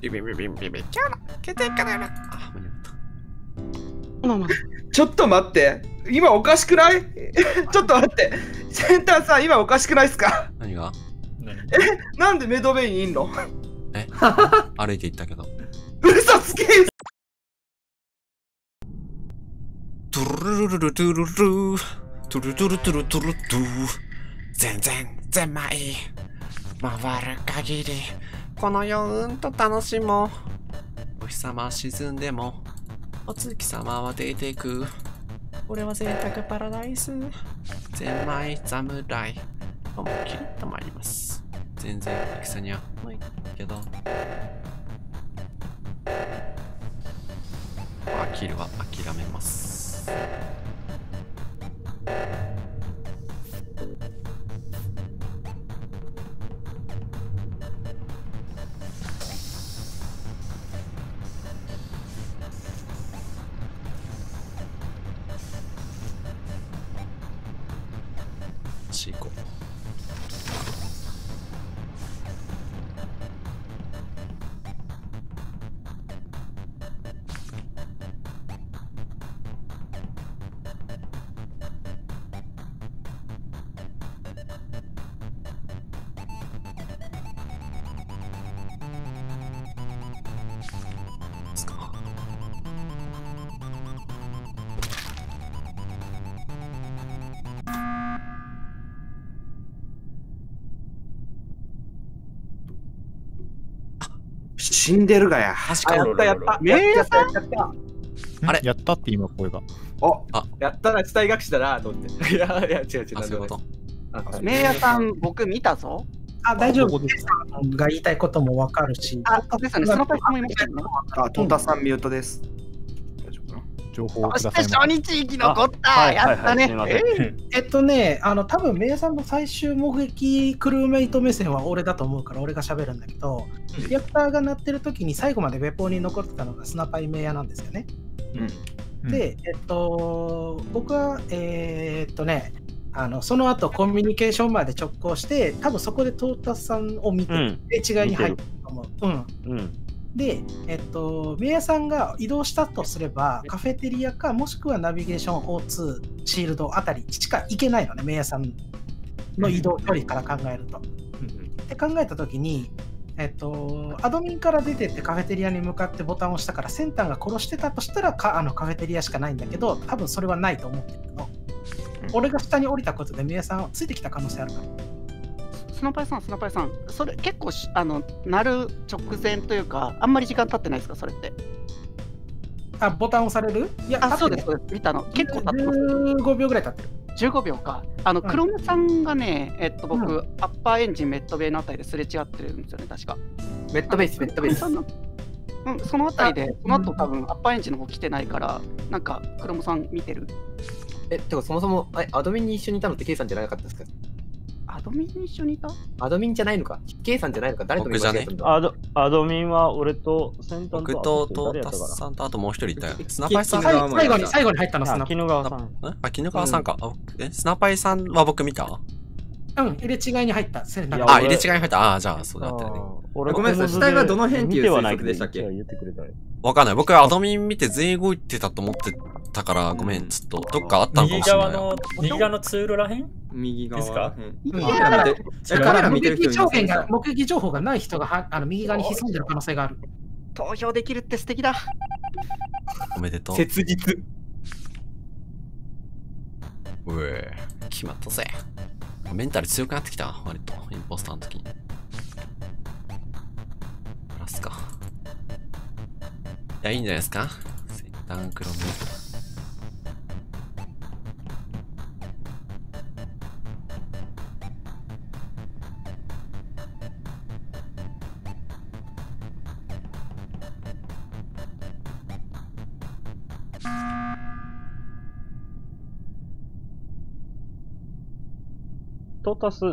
ビビビビビビ今日の血液からあ間に合った。まあまあ。ちょっと待って。今おかしくない？ちょっと待って。センターさん、今おかしくないっすか？何が？なんでメドベイにいんの？歩いて行ったけど。嘘つけ！トゥルルルルトゥルル。トゥルトゥルトゥルトゥルトゥ全然ゼンマイ回る限りこの世うんと楽しもう。お日様は沈んでもお月様は出てく。俺は贅沢パラダイス。ゼンマイ侍。思いっきり止まります。全然戦には。ない。けど。アキルは諦めますシ死んでるがや。確かにやったやった。名やったやったやった。あれ？やったって今声が。おやったら地帯学士だなと思って。いやいや違う違う。あそういうこと？名屋さん、僕見たぞ。あ、大丈夫。が言いたいこともわかるし。あ、ですよね。そのパイさんもいましたよね。あ、トータさんミュートです。情報をそしてくださいま初日生き残った。はいやったねはいはいすいま。せんえ？っとね、あの、多分名さんの最終目撃クルーメイト目線は俺だと思うから俺が喋るんだけど、リアクターが鳴ってる時に最後まで別報に残ってたのがスナパイ名屋なんですよね。うんで、えっと、僕は、えーっとね、あのその後コミュニケーションまで直行して、多分そこでトータスさんを見て、うんで違いに入ったと思う。うん。うん。で、えっと、メイヤさんが移動したとすれば、カフェテリアか、もしくはナビゲーション O2、シールドあたりしか行けないのね、メイヤさんの移動距離から考えると。って考えたときに、えっと、アドミンから出てってカフェテリアに向かってボタンを押したから、センターが殺してたとしたらかあのカフェテリアしかないんだけど、多分それはないと思ってるの。俺が下に降りたことで、メイヤさんはついてきた可能性あるから。スナパイさん、スナパイさん、それ結構し、あの、なる直前というか、あんまり時間経ってないですか、それって。あ、ボタン押される？いや、あ、そうです、そうです。見たの。結構経ってます。15秒ぐらい経ってる。15秒か。あの、うんクロムさんがね、えっと、僕、うアッパーエンジン、メットベイのあたりですれ違ってるんですよね、確か。メットベース、メットベース。そのうん、そのあたりで、その後多分、アッパーエンジンの方来てないから、なんか、クロムさん見てる？え、てかそもそも、えアドミンに一緒にいたのって K さんじゃなかったですか？アドミンに一緒にいた？アドミンじゃないのか ?K さんじゃないのか？誰と見間違えたんだアドアドミンは俺と先端僕ととトータスさんとあともう一人いたよ。えスナパイさん。最最後に、最後に入ったの、スナなあ絹川さん。んあ、絹川さんか。あえ、スナパイさんは僕見た？うん、入れ違いに入った。センター。いやがあ、入れ違いに入った。あ、じゃあ、そうだったよね。俺ごめんなさい死体はどの辺っていう見てはない推測でしたっけ？わかんない。僕はアドミン見て全員動いてたと思ってたから、ごめん、ちょっと、どっかあったのか右もしれない。側の、右側の通路らへん？右側ですか？うんカメラ見てえカメラ目撃情報が目撃情報がない人がはあの右側に潜んでる可能性がある。投票できるって素敵だ。おめでとう。切実。うえ決まったぜ。メンタル強くなってきた、割と。インポスターの時に。ラスか。いや、いいんじゃないですか？先端クロトータス、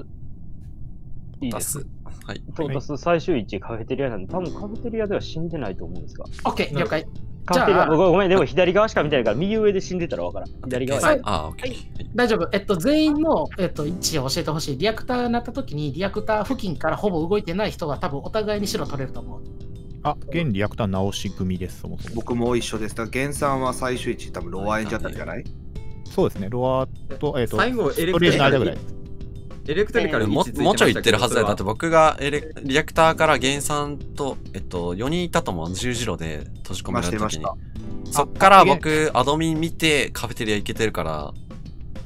いい出です。す。はい。トータス最終位置カフェテリアなんで、多分カフェテリアでは死んでないと思うんですが。OK、了解。カフェテリア、じゃあごごめん、でも左側しか見てないから、右上で死んでたらわからん。左側やはい。あ、オッケー。はい大丈夫。えっと、全員の、えっと、位置を教えてほしい。リアクターになった時に、リアクター付近からほぼ動いてない人が多分お互いに白取れると思う。あ、現リアクター直し組です、そもそも。僕も一緒です。だから原産は最終位置、多分ロアエンジあたりじゃない？そうですね、ロアと、えっ、と、最後、エレクトリカルの間ぐらい。エレクトリカルももうちょい言ってるはずだよ。だってま僕がエレリアクターから原産と、えっと、4人いたと思う。十字路で閉じ込められた時に。そっから僕、アドミン見てカフェテリア行けてるから、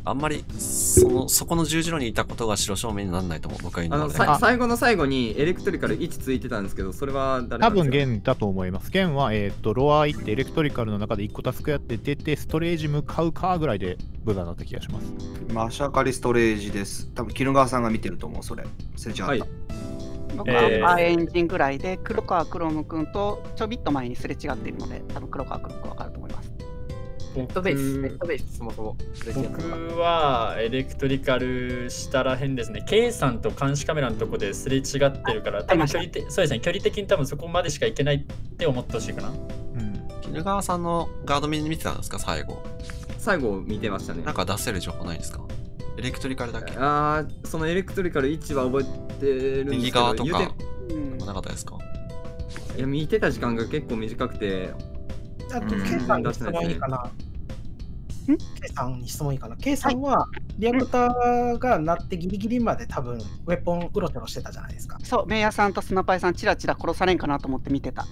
あんまり、その、そこの十字路にいたことが白証明にならないと思う。僕が言うあののはね。さ最後の最後にエレクトリカル位置ついてたんですけど、それは誰な多分んですか？現だと思います。現は、えっ、と、ロア行ってエレクトリカルの中で1個タスクやって出て、ストレージ向かうかぐらいでブザーだった気がします。マシャカリストレージです。多分、絹川さんが見てると思う、それ。すれ違った。はい僕はえーアーエンジンぐらいで、黒川クロム君とちょびっと前にすれ違っているので、多分黒川クロム君わかると思います。ネットベース、うんネットベース、そもそも。僕はエレクトリカル下らへんですね。K さんと監視カメラのとこですれ違ってるから、多分距離的そうですね、距離的に多分そこまでしか行けないって思ってほしいかな。うん。絹川さんのガードミン見てたんですか最後。最後見てましたねなん。か出せる情報ないですか？エレクトリカルだけ？あーそのエレクトリカル位置は覚えてるんです右けど、側とか言うんなかったですか？いや見てた時間が結構短くて、あと、うん K さんに質問いいかな。K さんに質問いいかな？K さんは、リアクターが鳴ってギリギリまで多分、ウェポンうろちょろしてたじゃないですか。そう、メイヤさんとスナパイさん、チラチラ殺されんかなと思って見てた。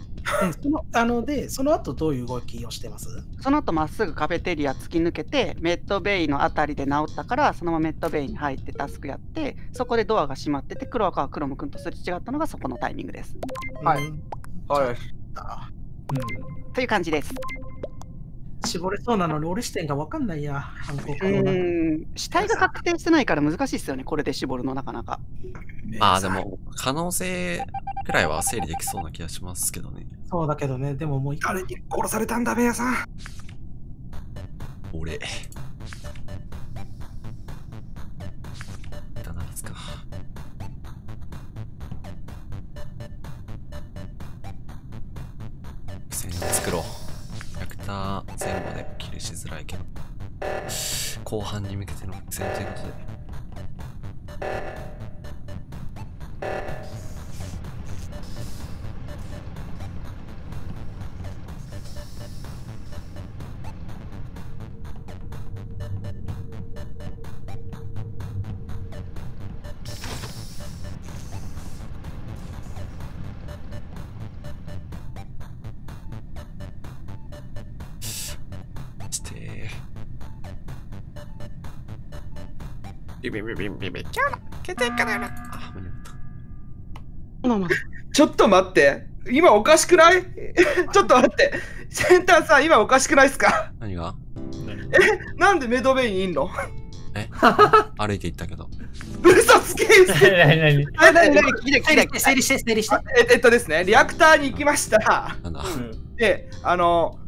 うんそのあので、その後どういう動きをしてます？その後まっすぐカフェテリア突き抜けて、メッドベイのあたりで治ったから、そのままメッドベイに入ってタスクやって、そこでドアが閉まってて、黒川クロム君とすれ違ったのがそこのタイミングです。はいうんはい。あという感じです。絞れそうなのに俺視点が分かんないや、犯行う可能な。ーん、死体が確定してないから難しいですよね、これで絞るのなかなか。まあでも、可能性くらいは整理できそうな気がしますけどね。そうだけどね、でももう一誰に殺されたんだ、ベアさん。俺。だなですか。作ろう。ター前後でキルしづらいけど。後半に向けての伏線ということで。ビビビビビビキャラ決定からな。あ、間に合った。まあまあちょっと待って。今おかしくないちょっと待って。センターさん、今おかしくないっすか何がえなんでメドベインいんのえ歩いて行ったけど。嘘つけんす何何あなになに聞いて聞いて整理して、整理して。ええっとですね、リアクターに行きました。なんだ。で、あの、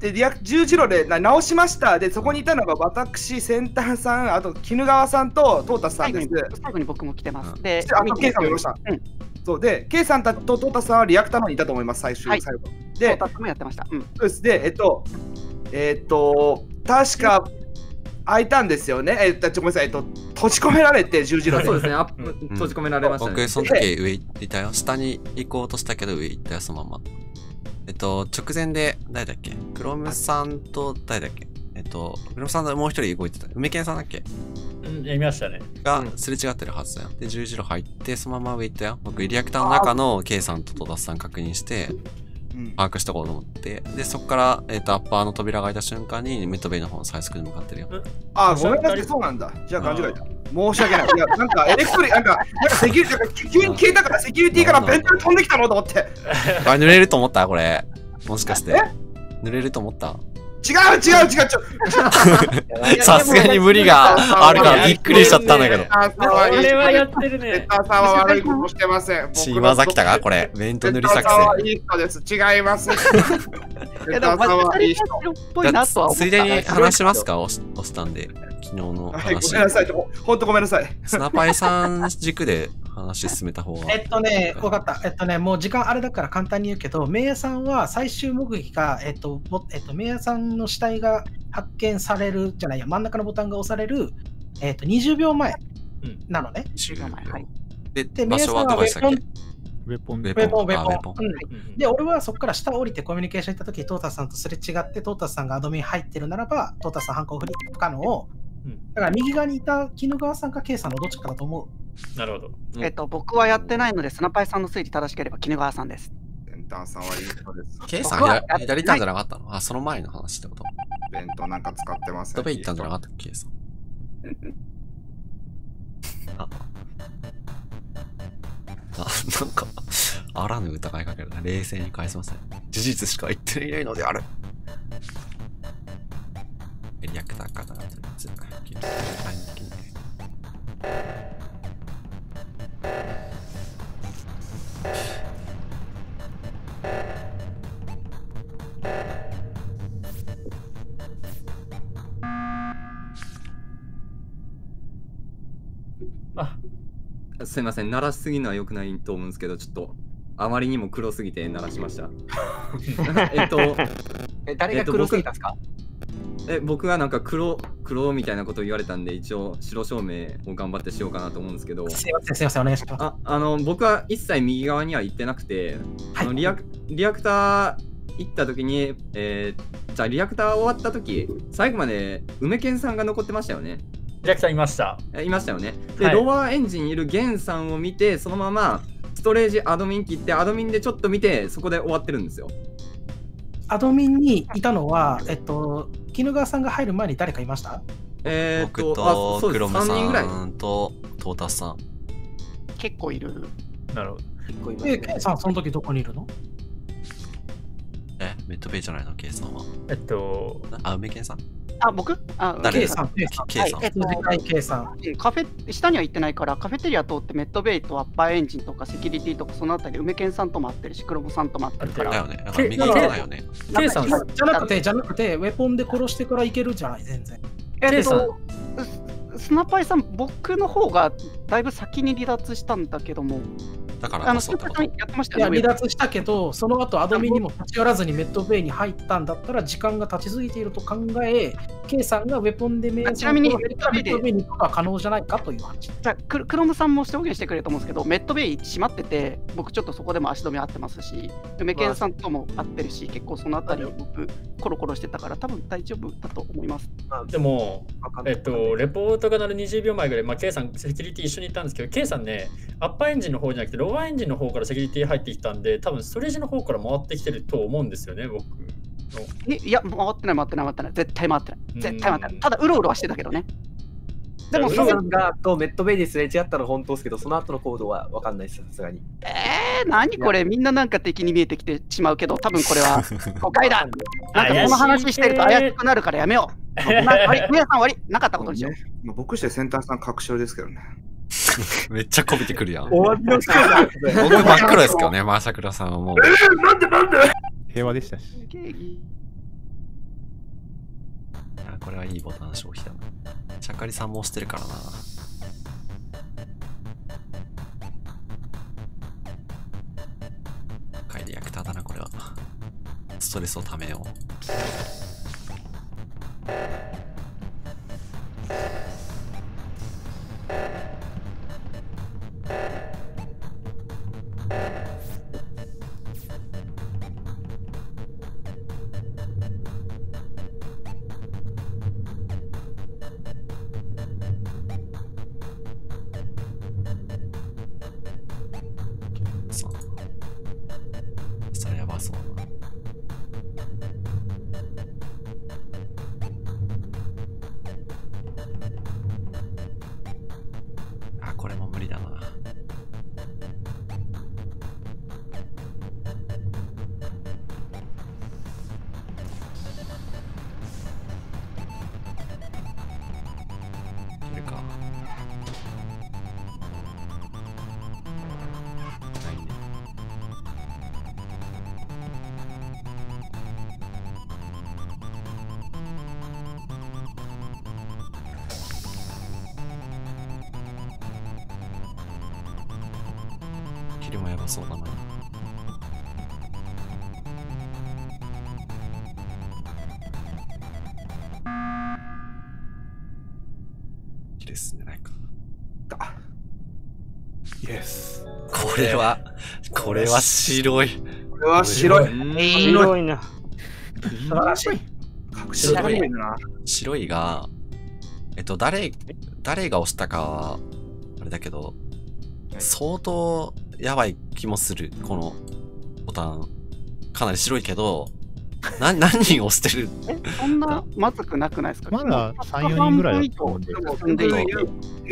で、リアク十字路でな直しました。で、そこにいたのが私、センターさん、あと、絹川さんとトータスさんです最後に。最後に僕も来てます。うんで、あと、ケイさんもいました。うん。そうで、ケイさんとトータスさんはリアクターの方にいたと思います、最終、はい最後。で、で、タスクもやってました。うん。そうです。で、えっと、えっと、確か、開いたんですよね。えっと、ちょごめんなさい。えっと、閉じ込められて、十字路で。そうですね、アップうん閉じ込められましたね。僕、その時上行ったよ。下に行こうとしたけど上行ったよ、そのまま。えっと、直前で、誰だっけ？クロムさんと、誰だっけ？えっと、クロムさんともう一人動いてた。梅健さんだっけ？うんやりましたね。がうんすれ違ってるはずだよ。で、十字路入って、そのまま上行ったよ。僕、リアクターの中の K さんと戸田さん確認して、うん把握しとこうと思って、で、そこから、えっと、アッパーの扉が開いた瞬間に、メットベイの方のサイスクに向かってるよ。あ、ごめんなさい。そうなんだ。じゃあ、勘違いだ。申し訳ない。いや、なんか、エレクトリ、なんか、なんかセキュリティ、なんか急に消えたから、セキュリティからベントに飛んできたのと思って。あ、濡れると思ったこれ。もしかして。濡れると思った違う違う違う違う。さすがに無理があるからびっくりしちゃったんだけど。これはやってるね。ターさんは悪いことしてません。チーマザ来たか？これ。ベント塗り作戦。いい人です。違います。いや、でも、ターさんまはいい人。っぽいなとは思った。ついでに話しますか？押し押したんで。昨日のはい、ご話めん。なさい。ほほんとごめんなさい。スナパイさん軸で話進めた方が。えっとね、分かった。えっとね、もう時間あれだから簡単に言うけど、メイヤさんは最終目撃が、えっと、ぼえっと、メイヤさんの死体が発見されるじゃないや、真ん中のボタンが押される、えっと、20秒前うんなのね。10はい。で、で、場所はメイヤさんはウェポンどこでしたっけ？ウウェポン。ウェウェポン、ウェポン。で、俺はそこから下降りてコミュニケーション行った時トータスさんとすれ違って、トータスさんがアドミン入ってるならば、トータスさん反抗不可能を、だから右側にいた絹川さんか K さんのどっちかだと思う。なるほど。えっと、僕はやってないので、スナパイさんの推理正しければ、絹川さんです。センターさんはいい人です。K さん僕は左左ターンじゃなかったの？あ、その前の話ってこと？弁当なんか使ってますドベ行ったんじゃなかったっけ K さん？あ、あなんか、あらぬ疑いかけるな。冷静に返しません。事実しか言っていないのである。リアクター方がとりあえず、切り替えにすいません、鳴らしすぎるのは良くないと思うんですけど、ちょっと、あまりにも黒すぎて鳴らしました。えっと、え誰が黒すぎたんですか？え僕がなんか黒黒みたいなことを言われたんで一応白照明を頑張ってしようかなと思うんですけど。すいません、すいません、お願いします。ああの僕は一切右側には行ってなくて、あのリアクリアクター行った時に、えーじゃあリアクター終わった時最後まで梅健さんが残ってましたよね。リアクターいました。えいましたよね。で、はい。ロアーエンジンにいるゲンさんを見てそのままストレージアドミン切ってアドミンでちょっと見てそこで終わってるんですよ。アドミンにいたのは、えっと、絹川さんが入る前に誰かいました？えー、っ僕とあとそうですクロム3人ぐらいさんとトータスさん。結構いる。なるほど。え、K さん、その時どこにいるの？え、メットベイじゃないの ?K さんは。えっと、あ、梅健さんあ、僕？あ、誰？K さん、K さん。K さんはい、えっと、はい K さん。うんカフェ、下には行ってないから、カフェテリア通ってメッドベイとアッパーエンジンとかセキュリティとか、そのあたり、梅健さんとも会ってるし、黒モさんとも会ってるから。だよね。だから右行かないよね。K さん、じゃなくて、じゃなくて、ウェポンで殺してからいけるじゃない、全然。えっ K さんと、ススナパイさん、僕の方がだいぶ先に離脱したんだけども、だからあの、スナパイさんやってましたいや、よね。離脱したけど、その後アドミンにも立ち寄らずにメッドベイに入ったんだったら、時間が経ち過ぎていると考え、K さんがウェポンで名あちなみにメッドベイに行くことは可能じゃないかという話。じゃあクロクロムさんも証言してくれると思うんですけど、メッドベイ閉まってて、僕ちょっとそこでも足止め合ってますし、梅健さんとも会ってるし、結構そのあたり僕、コロコロしてたから、多分大丈夫だと思います。でも、えっと、レポートが鳴る20秒前ぐらい、まあ、K さん、セキュリティ一緒に行ったんですけど、K さんね、アッパーエンジンの方じゃなくて、ローアーエンジンの方からセキュリティ入ってきたんで、多分ストレージの方から回ってきてると思うんですよね、僕いや、回ってない、回ってない、回ってない。絶対回ってない。絶対回ってない。うんただ、うろうろはしてたけどね。でも、じそさんがとメットベイですれ違ったの本当ですけど、その後の行動はわかんないです、さすがに。えー、何これ、みんななんか敵に見えてきてしまうけど、多分これは誤解だ。なんかこの話してると怪しくなるからやめよう。な終わり、皆さん終わり、なかったことにしよう。まあ僕してセンターさん確証ですけどね。めっちゃこびてくるやん。終わりの人だ僕真っ黒ですけどね、マーシャクラさんはもう。なんでなんで平和でしたし。あこれはいいボタン消費だな。シャカリさんも押してるからな。赤いリアクターだな、これは。ストレスをためよう。そそうだな。キル進んでないか。イエス。これは、これは白い。これは白い。白いな。素晴らしい。隠し白いな。白いが、えっと、誰、誰が押したかは、あれだけど、相当やばい気もする、このボタン。かなり白いけど、な、何人押してる？そんなまずくなくないですか？まだ3、4人ぐらいだと思うんで。いい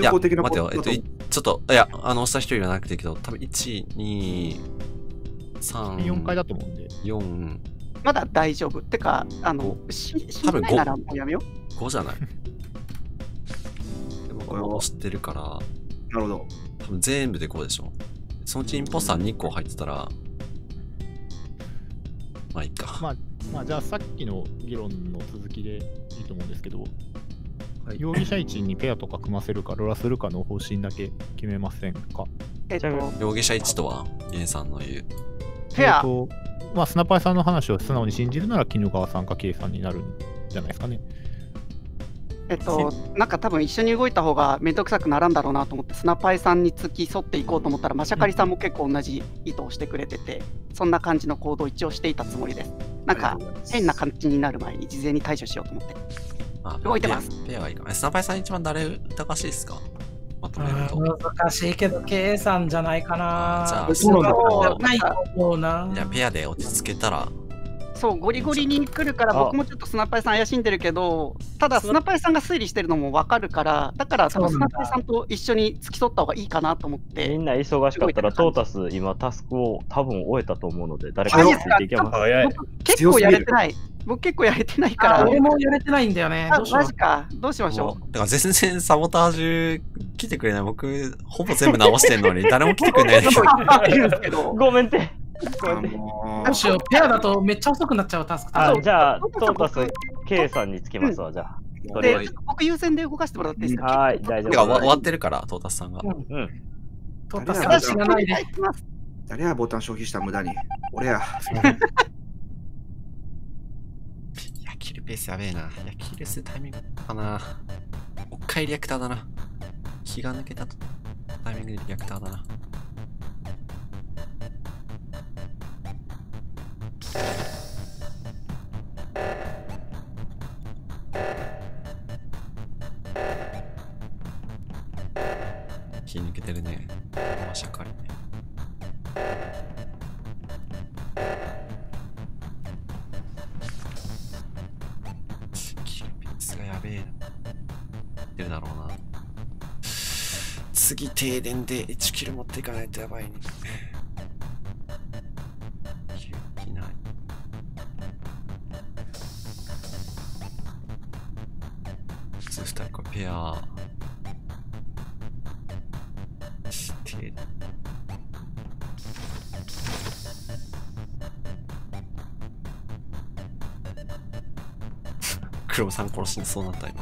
いや、待ってよ、えっと、いちょっと、いや、あの、押した人じゃなくていいけど、多分1、2、3、4回だと思うんで。4、まだ大丈夫。てか、あの、し多分信頼ならもうやめよう。5じゃない？でもこれ押してるから、なるほど。多分全部で5でしょ。そのうちインポスター2個入ってたら、まあいいか。まあ、まあ、じゃあさっきの議論の続きでいいと思うんですけど、容疑者位置にペアとか組ませるか、ロラするかの方針だけ決めませんか？えっと、容疑者位置とは、ゲンさんの言う。ペアえーとまあ、スナパイさんの話を素直に信じるなら、絹川さんか K さんになるんじゃないですかね。えっと、なんか多分一緒に動いた方が面倒くさくならんだろうなと思って、スナパイさんに付き添っていこうと思ったら、マシャカリさんも結構同じ意図をしてくれてて、そんな感じの行動を一応していたつもりです。なんか変な感じになる前に事前に対処しようと思って。あ動いてます。ペアはいいか。えスナパイさん一番誰疑わしいですか？まとめると。難しいけど、K さんじゃないかな。じゃあそうなんだ。ないと思うな。じゃあペアで落ち着けたら、そう、ゴリゴリに来るから、あ僕もちょっとスナパイさん怪しんでるけど、ただ、スナパイさんが推理してるのも分かるから、だから、多分スナパイさんと一緒に付き添った方がいいかなと思って。みんな忙しかったら、トータス今タスクを多分終えたと思うので、誰かについていけます。僕結構やれてない。僕結構やれてないから。あ俺もやれてないんだよね。あどうしようマジか。どうしましょう？だから全然サボタージュ来てくれない。僕、ほぼ全部直してんのに、誰も来てくれない。ごめんて。どうしよう。ペアだとめっちゃ遅くなっちゃうタスク。あ、じゃあ、トータス K さんにつきますわ、じゃあ。で、僕優先で動かしてもらっていいですか？はい、大丈夫。終わってるから、トータスさんが。うん。トータス誰や知らないで。誰やボタン消費した無駄に。俺や。いや、キルペースやべえな。いや、キルするタイミングかな。もう一回リアクターだな。気が抜けたとタイミングでリアクターだな。気抜けてるね。ましゃかりね。キルペースがやべえな。出るだろうな。次停電で1キル持っていかないとやばいね。普通2人これペア。停電。黒さん殺しにそうなった今。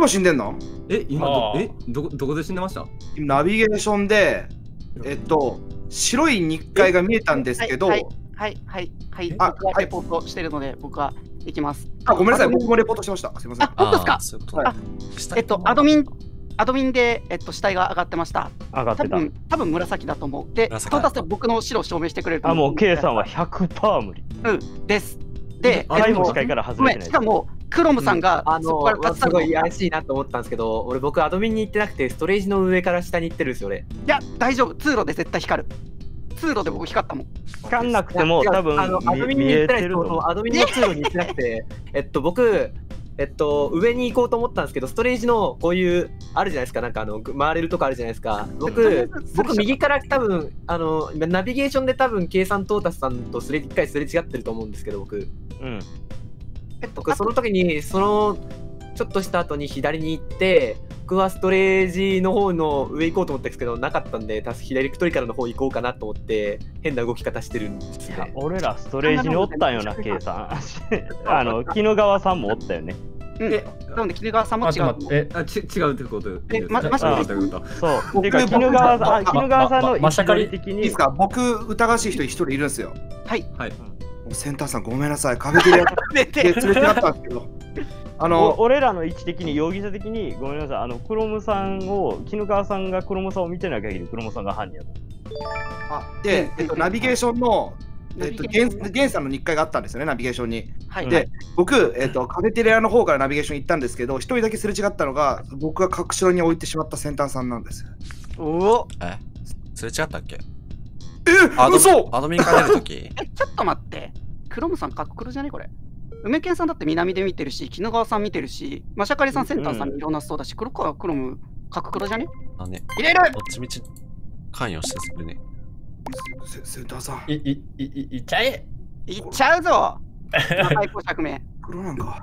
も死んでんの？え、今ど、え、どこ、どこで死んでました？ナビゲーションで、えっと、白い日階が見えたんですけど、はい、はい、はい、はい。あ僕はレポートしてるので、僕は行きます。あ、ごめんなさい、僕もレポートしてました。すみません。あ、本当ですか？はいあえっと、アドミン、アドミンで、えっと、死体が上がってました。上がってた。多分、多分紫だと思う。で、ト紫ータス僕の白を証明してくれるとあ、思もう K さんは100%無理。うん、です。で、最後えっと視界から外れてないしかも、クロムさんが、あそこからの、すごい怪しいなと思ったんですけど、俺僕アドミンに行ってなくて、ストレージの上から下に行ってるんですよ、俺。いや、大丈夫。通路で絶対光る。通路で僕光ったもん。光んなくても多分あのアドミンに行ってないと。アドミンの通路に行ってなくて、えっと、僕、えっと、上に行こうと思ったんですけど、ストレージのこういう、あるじゃないですか、なんかあの、回れるとこあるじゃないですか。僕、僕、右から多分、あの、ナビゲーションで多分、計算トータスさんとすれ、一回すれ違ってると思うんですけど、僕。うん。えっと、僕その時にそのちょっとした後に左に行って僕はストレージの方の上行こうと思ったんですけどなかったんで左エレクトリカルの方行こうかなと思って変な動き方してるんですいやね。俺らストレージにおったんよな、K さん。あの、鬼怒川さんもおったよね。うん、なので、絹川さんもあ、違うちょっと。待って。あち違うってことでえままさかどういうことそう。ていうか、鬼怒川さん、あ鬼怒川さんの位置取り的にいいです、か？僕、疑わしい人一人いるんですよ。はい。はい。センターさん、ごめんなさい。カフェテリアめで連れてなったんですけど。あおの、俺らの位置的に、容疑者的に、ごめんなさい、あの、クロムさんを、鬼怒川さんがクロムさんを見てない限り、クロムさんが犯人やと。あで、えっと、ナビゲーションの、えっと、ゲンゲンさんの日課があったんですよね、ナビゲーションに。はい。で、僕、えっと、カフェテリアの方からナビゲーション行ったんですけど、一人だけすれ違ったのが、僕が隠しろに置いてしまった先端さんなんです。おお。えそれ違ったっけ？えアド嘘アドミンから出るとき え、ちょっと待って。クロムさん、カックルじゃねこれ。梅健さんだって南で見てるし、絹川さん見てるし、マシャカリさん、センターさんにいろんなそうだし、黒川クロム、カックルじゃね？あのね、入れるどっちみち関与してするね。セセンターさん、い、い、い、い、いっちゃえいっちゃうぞ最高釈明。黒なんか。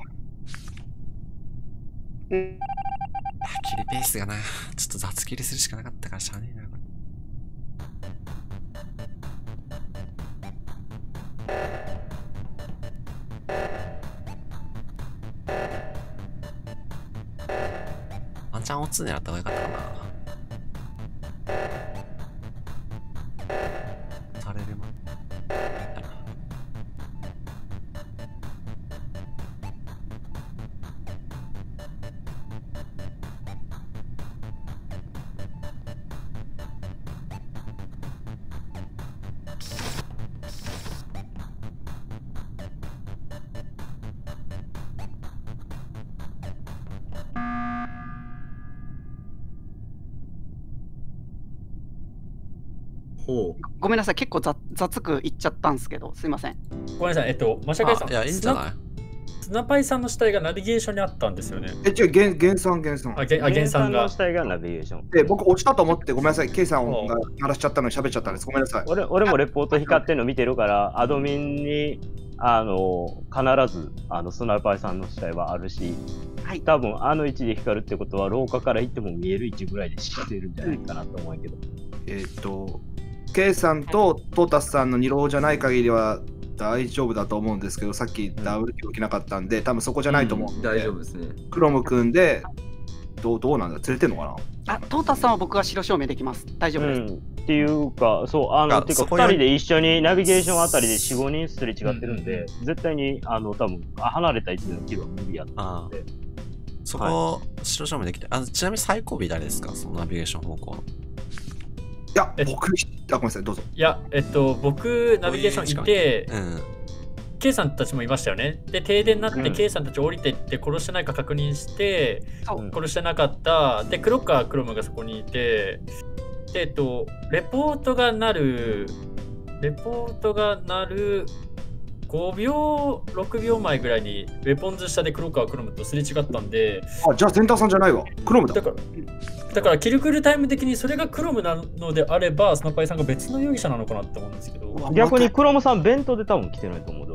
うん。キリペースがな、ちょっと雑切りするしかなかったからしゃあねえな、これ。ワンチャンオツ狙った方がよかったかな。ごめんなさい、結構雑雑く言っちゃったんですけど、すいません。ごめんなさい、えっと、マシャカリさん。あいや、いいんじゃない？スナパイさんの死体がナビゲーションにあったんですよね。え、違う、ゲンゲンさん、ゲンさん。あ、ゲンあゲンさんがの。死体がナビゲーション。で、僕、落ちたと思って、ごめんなさい、ケイさんが鳴らしちゃったのに喋っちゃったんです。ごめんなさい。俺俺もレポート光ってるの見てるから、アドミンにあの必ずあのスナイパーさんの死体はあるし、はい。多分あの位置で光るってことは、廊下から行っても見える位置ぐらいで知ってるんじゃないかなと思うけど。えっと、ケイさんとトータスさんの二郎じゃない限りは大丈夫だと思うんですけど、さっきダブルキル起きなかったんで、多分そこじゃないと思うんで、大丈夫ですね。クロム君で、どうどうなんだ？連れてんのかな？あ、トータスさんは僕が白証明できます。大丈夫です。うん、っていうか、そう、あの、あていうか、そこよ2人で一緒にナビゲーションあたりで4、5人すれ違ってるんで、絶対に、あの、多分あ離れた位置でのキルは無理やったんで。そこ、白証明できて。あちなみに最後尾誰ですか？そのナビゲーション方向やえ、僕、あ、ごめんなさい、どうぞ。いや、えっと、僕、ナビゲーションいて、うん。K さんたちもいましたよね。で、停電になって、うん K さんたち降りてって殺してないか確認して、殺してなかった。で、黒川クロムがそこにいて、で、えっと、レポートがなる、レポートがなる5秒、6秒前ぐらいに、ウェポンズ下で黒川クロムとすれ違ったんで、あ、じゃあセンターさんじゃないわ。クロムだだ。から、だからキルクルタイム的にそれがクロムなのであれば、スナッパイさんが別の容疑者なのかなって思うんですけど。逆にクロムさん、弁当で多分来てないと思う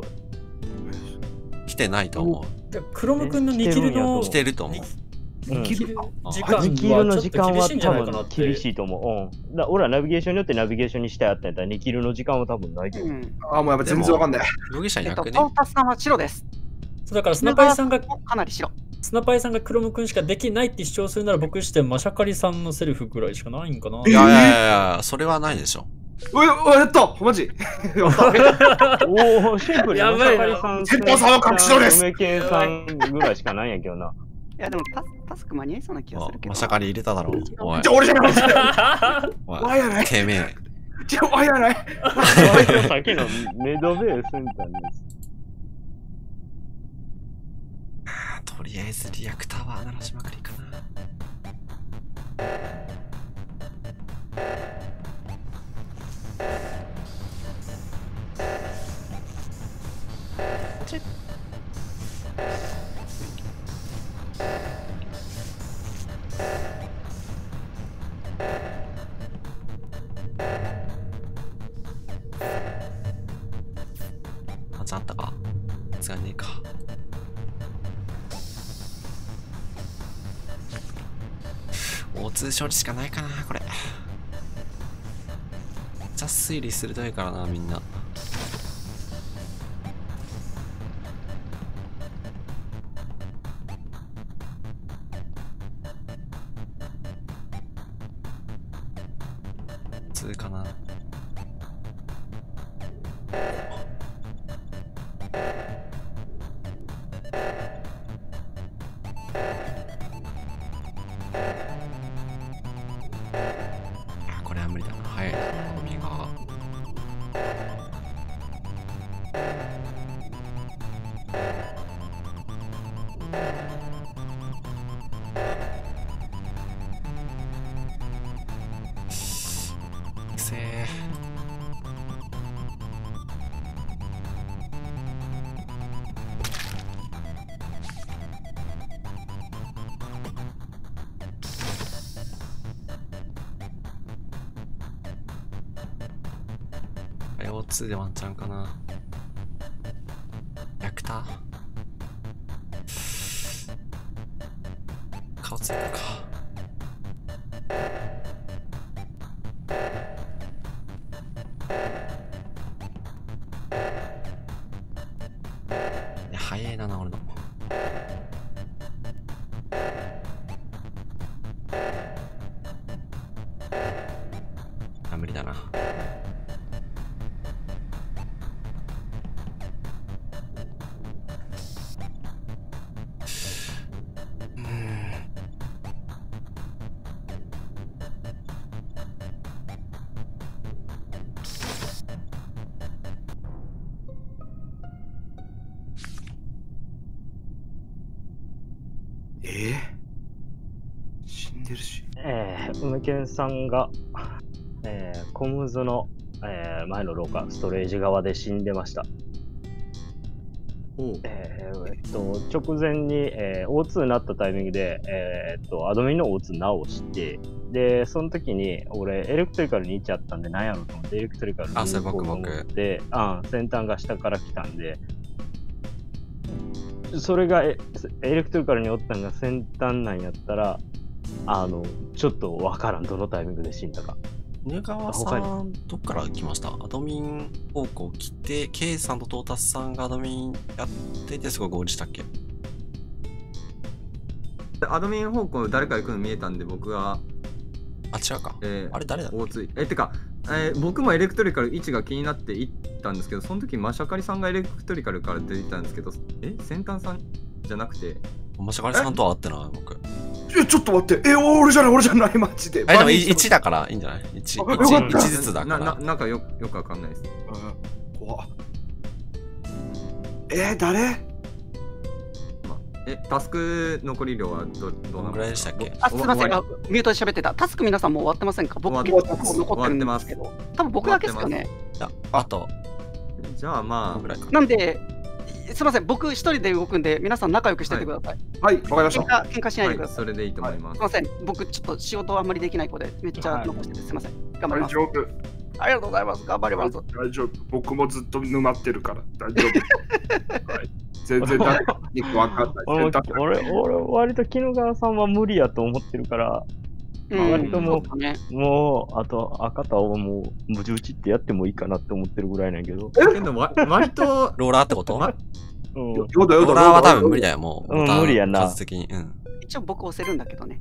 来てないと思でクロム君の2キルのう？来てると思う。うん2キルあ時間は2キルの時間は多。分厳しいと思う。うん。だ俺はナビゲーションによってナビゲーションにしたいあったんやったら2キルの時間は多分ないと思う。うん。あ、もうやっぱ全然わかんない。容疑者いえっと、ト。ータスさんは白です。そうだからスナパイさんがかなり白。スナパイさんがクロム君しかできないって主張するなら僕してマシャカリさんのセルフぐらいしかないんかな。いやいやいやいや、それはないでしょ。うわ、うわやったマジおお、シンプルにやばいなマサカリさん、センターさんは隠しろです梅健さんぐらいしかないんやけどな。いや、でもタスク間に合いそうな気があするけど。まさかに入れただろう。おいじゃ、あ俺じゃないわやないてめえ。じゃあわやないさっきのメドベーセンターです。とりあえずリアクターは鳴らしまくりかな。あ、勝利しかないかなこれ。めっちゃ推理鋭いからなみんな。CO2 でワンチャンかな。健さんが、えー、コムズの、えー前の廊下、ストレージ側で死んでました。えーえっと、直前に、えー O2 になったタイミングで、えーっと、アドミンの O2 直して、で、その時に、俺、エレクトリカルに行っちゃったんで、なんやろうと思って、エレクトリカルに行こうと思って、あ先端が下から来たんで、それがエエレクトリカルにおったんが先端なんやったら、あの、ちょっとわからん、どのタイミングで死んだか。入川さ他ん、どっから来ました？アドミン方向来て、K さんとトータスさんがアドミンやってて、すごい合流したっけ？アドミン方向誰か行くの見えたんで僕があ違うか、えー、あれ誰だ大津えてか、えー僕もエレクトリカル位置が気になって行ったんですけどその時マシャカリさんがエレクトリカルから出てきたんですけどえ？先端さん？じゃなくて。マシャカリさんとは会ってない僕え、ちょっと待って。え、俺じゃない、俺じゃない、マジで。えでもバニー1だからいいんじゃない ?1 あよかった。ずつだから。なななんかよよくわかんないです。怖っ。えー、誰？えタスク残り量はどどのぐらいでしたっけ？あ、すみません。あミュートで喋ってた。タスク皆さんもう終わってませんか？僕終結構残ってるんですけど。多分僕だけですかね。あと。じゃあまあ。なんで、すみません。僕一人で動くんで、皆さん仲良くしててください。はい、わかりました。喧嘩喧嘩しないでください。それでいいと思いますすみません。僕ちょっと仕事あんまりできない子で、めっちゃ残してて、すみません。頑張ります。大丈夫。ありがとうございます。頑張ります。大丈夫。僕もずっと沼ってるから、大丈夫。はい、全然誰か分かんない。俺も俺、俺、割と絹川さんは無理やと思ってるから、うん割ともそうねう、もう、あと、赤田をもう、無打ちってやってもいいかなって思ってるぐらいなんやけど。けど、わ割と、ローラーってこと？うん。ローラーは多分無理だよ、もう。うん無理やな数的に。うん。一応僕押せるんだけどね。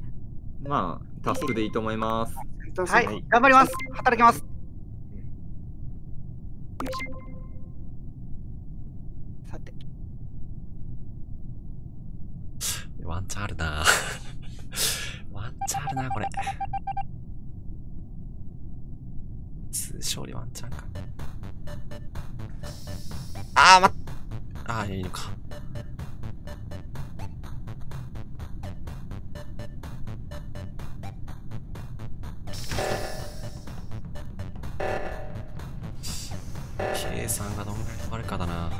まあタスクでいいと思いますはい、頑張ります。働きます。よいしょさて、ワンチャンあるなチャンあるなこれ。通勝利ワンチャンか。あー、まっ。あー、いいのか。計算がどんぐらい変わるかだな。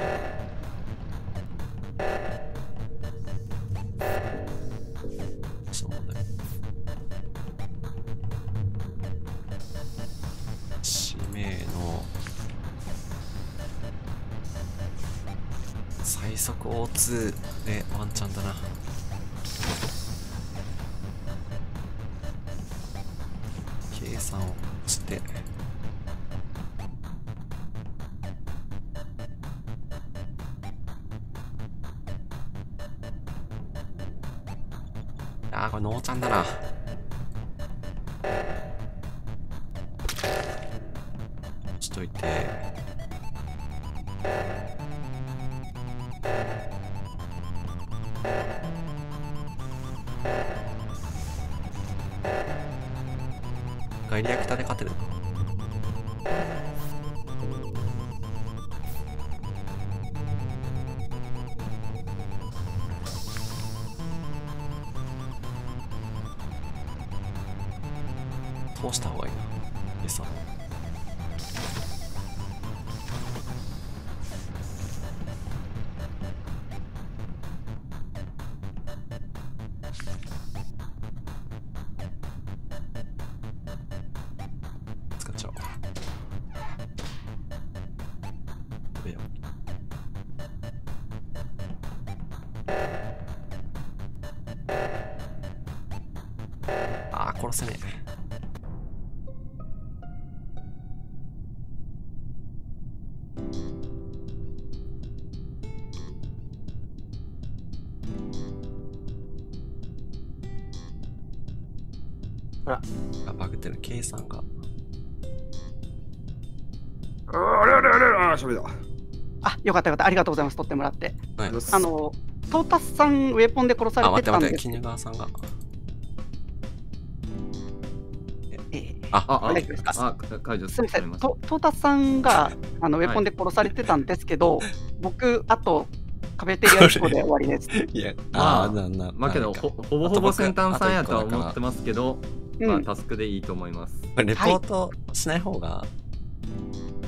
最速 O2 でワンチャンだな。計算をして。食べよう。あ、殺せねえ。あら。バグってる。計算が。あれあれあれあれ、しゃべだ。あ、よかったよかった。ありがとうございます。取ってもらって。はい。あの、トータスさん、ウェポンで殺さあ、待って待って、れてたんです。絹川さんが。ええあ、あ、あすか、あ、解除すみません、トトータスさんがあのウェポンで殺されてたんですけど、僕、あとカフェテリア1個で終わりです。いや、まああー、な、な、まあけど、ほほぼほぼ先端さんやとは思ってますけど、うんまあタスクでいいと思います。レポートしない方が、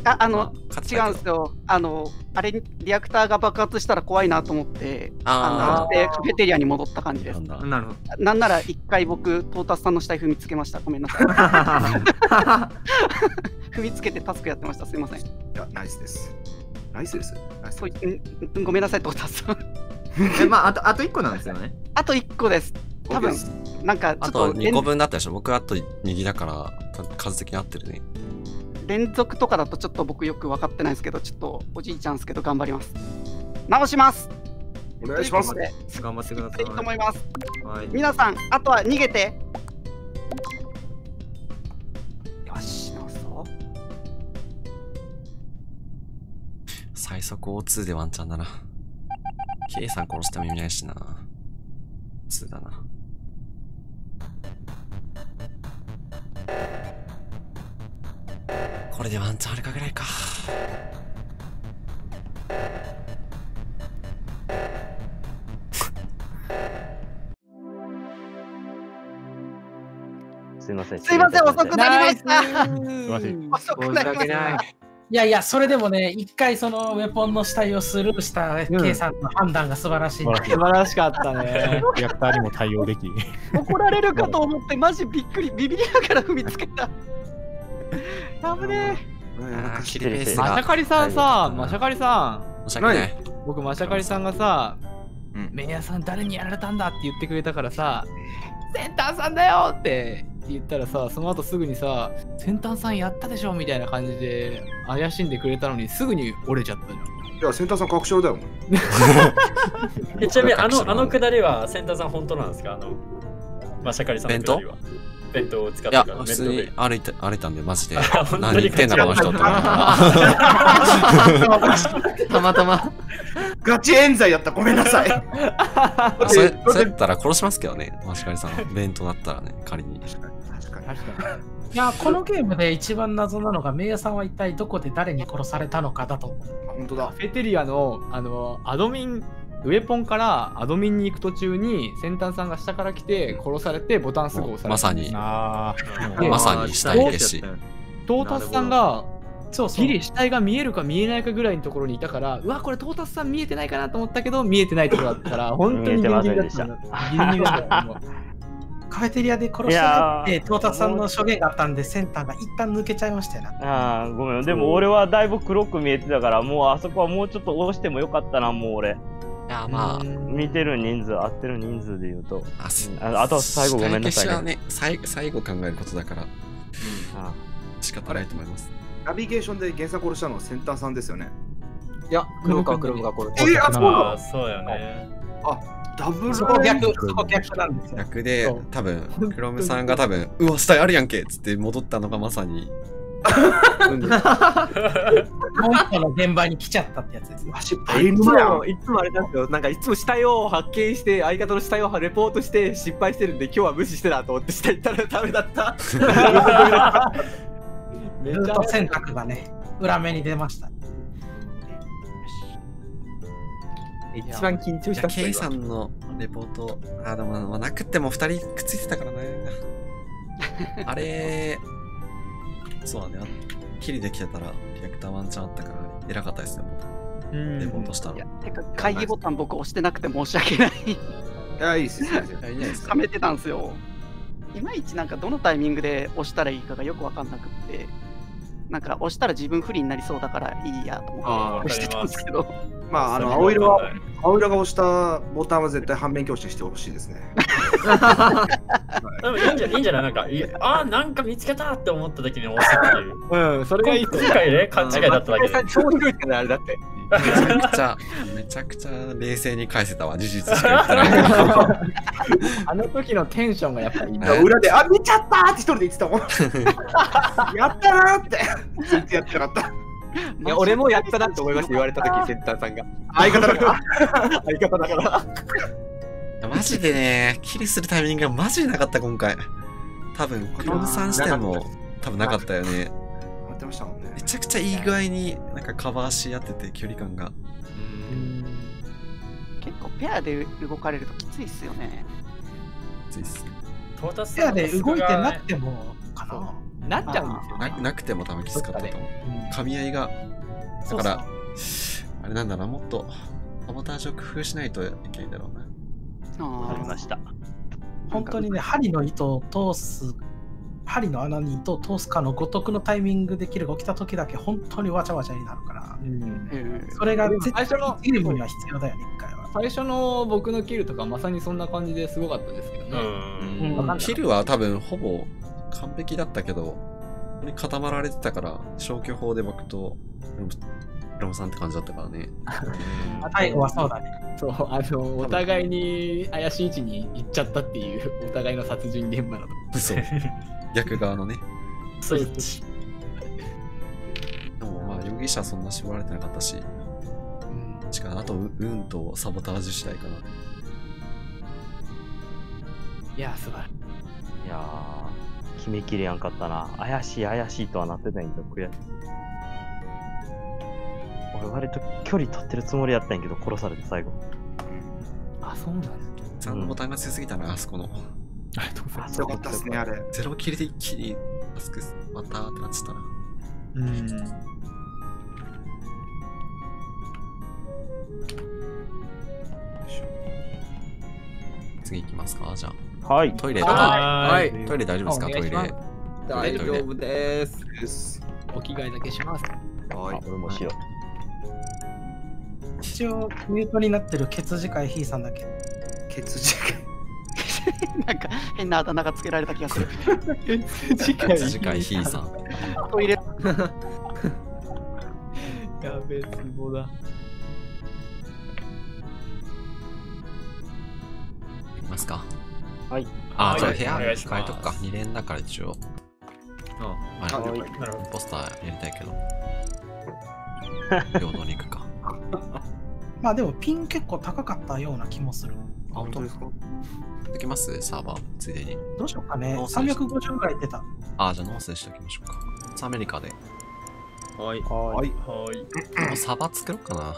ああの、違うんですよ。あの、あれ、リアクターが爆発したら怖いなと思って、ああのでカフェテリアに戻った感じです。なんだ。なるほど。なんなら一回僕、トータスさんの死体踏みつけました。ごめんなさい。踏みつけてタスクやってました。すいません。いや、ナイスです。ナイスです。ナイスそういうんごめんなさい、トータスさん。え、まあ、あと、あと1個なんですよね。あと1個です。多分なんかちょあとっと連2個分だったでしょ僕あと右だから、数的に合ってるね。連続とかだとちょっと僕よく分かってないですけど、ちょっとおじいちゃんですけど頑張ります。直しますお願いします頑張ってくださいいと思います。い。はい。皆さん、あとは逃げて。よし、直すぞ。最速 O2 でワンチャンだな。K さん殺しても意味ないしな。2だな。これでワンチャンあるかぐらいか。すいません。すいません、遅くなりました。すいません。遅くなりました。いやいや、それでもね、一回そのウェポンの死体をスルーした K さんの判断が素晴らしい。素晴らしい素晴らしかったね。リアクターにも対応でき。怒られるかと思って、マジびっくり、ビビりながら踏みつけた。やぶね。うんやらかしあーキリベースがマシャカリさんさ、うんマシャカリさん。僕マシャカリさんがさ、うん。メイヤさん誰にやられたんだって言ってくれたからさ、センターさんだよって言ったらさ、その後すぐにさ、センターさんやったでしょみたいな感じで怪しんでくれたのにすぐに折れちゃったじゃん。いや、センターさん確証だよ。えちなみにあの、あのくだりはセンターさん本当なんですか？あの、まさかりさんのくだりは。弁当を使っいや、てから普通に歩いて、歩いたんで、マジで。何言ってんだ、この人ったら。たまたま。ガチ冤罪やった。ごめんなさい。それ、それだったら殺しますけどね、マシカリさん。弁当だったらね、仮に。確かに。確かに。いや、このゲームで一番謎なのが、メイヤさんは一体どこで誰に殺されたのかだと。本当だ。カフェテリアのあのアドミンウェポンからアドミンに行く途中に先端さんが下から来て殺されてボタンすぐ押されたまさに、ああ、でまさに死体消し。トータスさんがそうそうギ。リ死体が見えるか見えないかぐらいのところにいたからうわこれトータスさん見えてないかなと思ったけど見えてないところだったから 本当にギリギリだったんだギリギリだったカフェテリアで殺しいやー合って、トータスさんの証言があったんで、センターが一旦抜けちゃいましたよな。ああ、ごめん。でも俺はだいぶ黒く見えてたから、もうあそこはもうちょっと押してもよかったな、もう俺。いや、まあ、見てる人数、合ってる人数で言うと。あすああとは最後ごめんなさいねはね、最最後考えることだから。仕方ないと思います。ナビゲーションで原作殺したのはセンターさんですよね。いや、黒川黒川殺えー、あ、そうなまあ、の？そうよね。あ、ダブル逆、そこ逆なんですよ。逆で、多分、クロムさんが多分、うわ、死体あるやんけっつって戻ったのがまさに、もう一個の現場に来ちゃったってやつですね。足いつも、いつもあれなんですよ。なんかいつも死体を発見して、相方の死体をレポートして失敗してるんで、今日は無視してたと思って死体行ったらダメだった。ルート選択がね、裏目に出ました。一番緊張した K さんのレポート、あ、でも、まあなくっても二人くっついてたからね。あれ、そうだね、あキリできてたら、リアクターワンチャンあったから、偉かったですね、うんレポートしたの。いや、てか会議ボタン僕押してなくて申し訳ない。いや、いいっす。ですかは。めてたんですよ。いまいちなんかどのタイミングで押したらいいかがよくわかんなくって、なんか押したら自分不利になりそうだからいいやと思って押してたんですけど。まあ、あの、青色は、青色が押したボタンは絶対反面教師にしてほしいですね。でもいいんじゃいいんじゃない？なんか、いあーなんか見つけたって思った時に押すっていう。うん、それがいい今回ね、勘違いだっただけで。さん超広いからね、あれだって。めちゃくちゃ、めちゃくちゃ冷静に返せたわ、事実しか。あの時のテンションがやっぱりいいな。裏で、あ、見ちゃったーって一人で言ってたもん。やったなーって。ずっとやってなかった。いや、俺もやったなって思いました、言われた時、センターさんが。相方だから。相方だから。マジでね、キリするタイミングがマジでなかった、今回。多分、クロムさん視点も多分なかったよね。待ってましたもんね。めちゃくちゃいい具合になんかカバーし合ってて、距離感が。結構ペアで動かれるときついっすよね。ついっす。トータスペアで動いてなくてもかな。なっちゃうんですよね。ななくても多分きつかったと思う。噛み合いが。だそうから、あれなんだな、もっとサボタージを工夫しないといけないんだろうな。あありました。本当にね、針の糸を通す、針の穴に糸を通すかのごとくのタイミングでキルが起きた時だけ本当にわちゃわちゃになるから、うんそれが最初のゲームには必要だよね、一回は。最初の僕のキルとかまさにそんな感じですごかったですけどね。うんうんキルは多分ほぼ完璧だったけど、ここに固まられてたから、消去法で僕とロムさんって感じだったからね。最後はそうだね。そう、あの、お互いに怪しい位置に行っちゃったっていう、お互いの殺人現場のとこ。そう。逆側のね。そうでもまあ容疑者そんな絞られてなかったし、しかあとう運とサボタージュ次第かな。いや、素晴らしい。いやー、決めきれやんかったな。怪しい怪しいとはなってないんだ、悔しい。俺割と距離取ってるつもりやったんやけど、殺されて最後。あ、そうなんだ。ちゃんとボタンが強すぎたな、あそこの。ありがとうございます。よかったっすね、あれ。ゼロキルで一気にマスクまたーってなっちゃったな。うん。次行きますかじゃはいあ。トイレとか。はいトイレ大丈夫ですか？おトイレ。大丈夫です。です。お着替えだけします。はいあ。俺もしよ一応、ミュートになってるケツ次回ヒーさんだけ。ケツ次回。なんか変なあだ名がつけられた気がする。次回次回ヒーさん。トイレ。やべえ、ツボだ。いますか？はい。あ、はいじゃあ部屋変えとくか。2連だから一応。あはい。はいなるほど。ポスターやりたいけど。平等に行くか。まあでもピン結構高かったような気もする。あ、本当ですか？できます？サーバー、ついでに。どうしようかね。ノースです350ぐらい出た。あ、じゃあノースにしておきましょうか。アメリカで。はい。う。は。はいい。はい。もうサバ作ろうかな。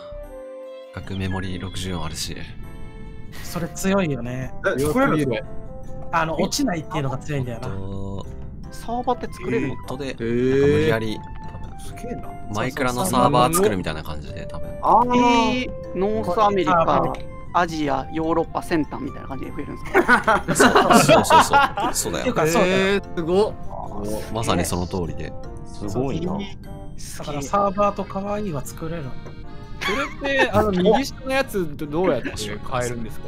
学メモリ64あるし。それ強いよね。え、作れるあの、落ちないっていうのが強いんだよな。と、サーバーって作れるの？ネットで、なんかえ無理やり、すげえな。マイクラのサーバー作るみたいな感じで、多分。あえー、 North America、アジア、ヨーロッパ、先端みたいな感じで増えるんですか？そうそうそうそう。だよ。えー、すごっ。まさにその通りで。すごいな。だからサーバーと可愛いは作れる。それって、あの、右下のやつどどうやって変えるんですか？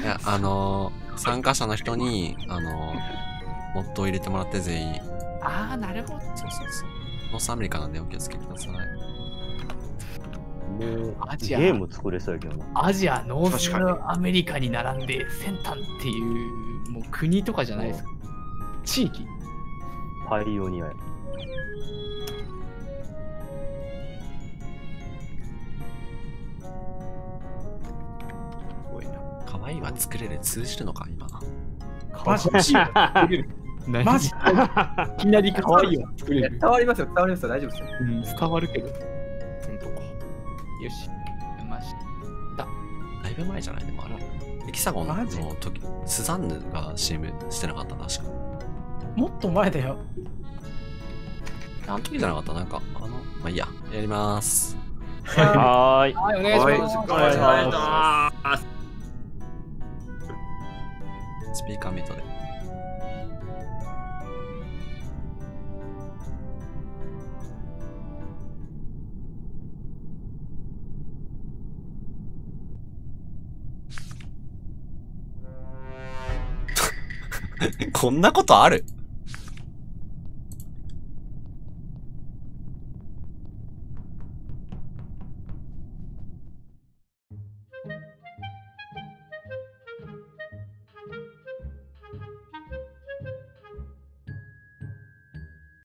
いや、あのー参加者の人に、あのーモッドを入れてもらって全員、ああ、なるほど。そうそうそう。 North America なんでお気をつけください。もうアジアゲーム作れそうやけどな。アジア、 North America に並んで先端っていう、もう国とかじゃないですか。地域。パイオニアや。な。可愛いは作れる通じるのか、今。マジマジマジ？いきなり可愛いわ作れる。伝わりますよ、伝わりますよ、大丈夫ですよ。うん、伝わるけど。よ本当か。し。ましだいぶ前じゃない？でもあれ。エキサゴンの時、スザンヌが CM してなかった、確か。もっと前だよ。あの時じゃなかった、なんか、あの、まあいいや、やります。はーい。はい、お願いしはいます。お願いしますスピーカーミュートで。こんなことある？